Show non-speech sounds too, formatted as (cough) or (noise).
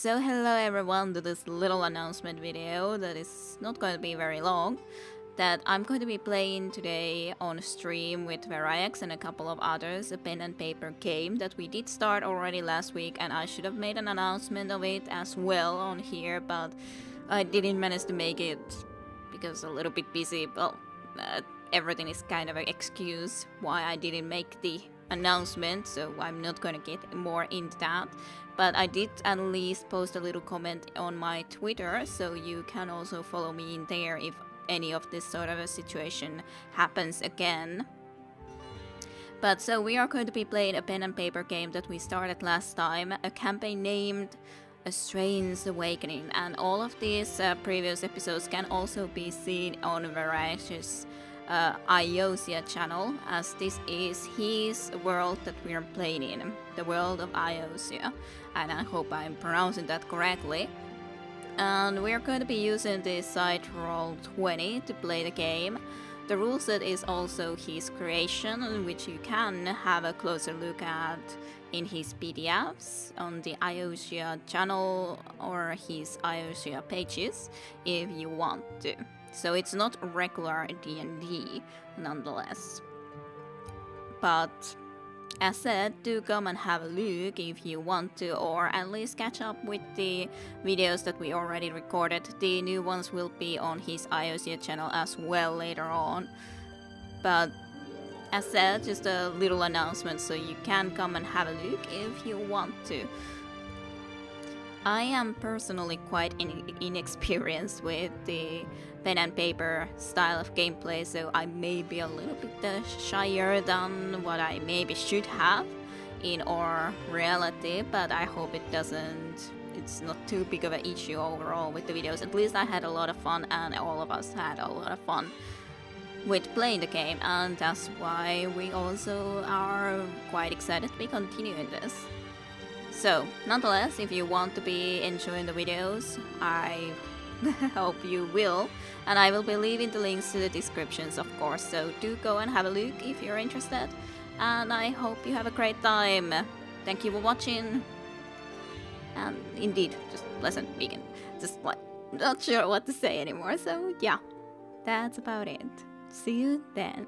So hello everyone to this little announcement video that is not going to be very long that I'm going to be playing today on stream with Veriax and a couple of others, a pen and paper game that we did start already last week and I should have made an announcement of it as well on here but I didn't manage to make it because a little bit busy, well, uh, everything is kind of an excuse why I didn't make the announcement so I'm not gonna get more into that. But I did at least post a little comment on my Twitter, so you can also follow me in there if any of this sort of a situation happens again. But so we are going to be playing a pen and paper game that we started last time, a campaign named A Strange Awakening, and all of these uh, previous episodes can also be seen on Veriax's uh, Iiosia channel, as this is his world that we are playing in, the world of Iiosia, and I hope I'm pronouncing that correctly. And we're going to be using the site Roll20 to play the game. The rule set is also his creation, which you can have a closer look at in his PDFs on the Iiosia channel or his Iiosia pages if you want to. So it's not regular D&D nonetheless. But as said, do come and have a look if you want to, or at least catch up with the videos that we already recorded. The new ones will be on his Iiosia channel as well later on. But as said, just a little announcement so you can come and have a look if you want to. I am personally quite in inexperienced with the pen and paper style of gameplay, so I may be a little bit uh, shyer than what I maybe should have in our reality, but I hope it doesn't it's not too big of an issue overall with the videos. At least I had a lot of fun and all of us had a lot of fun with playing the game and that's why we also are quite excited to be continuing this. So, nonetheless, if you want to be enjoying the videos, I (laughs) hope you will. And I will be leaving the links to the descriptions, of course, so do go and have a look if you're interested. And I hope you have a great time. Thank you for watching. And indeed, just pleasant vegan. Just like, not sure what to say anymore, so yeah. That's about it. See you then.